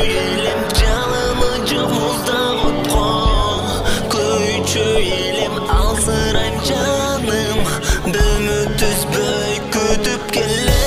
Сүйші елім жалыны жоқ мұздақ отқа күйші елім алсырайым жаным үміт үзбей күтіп келем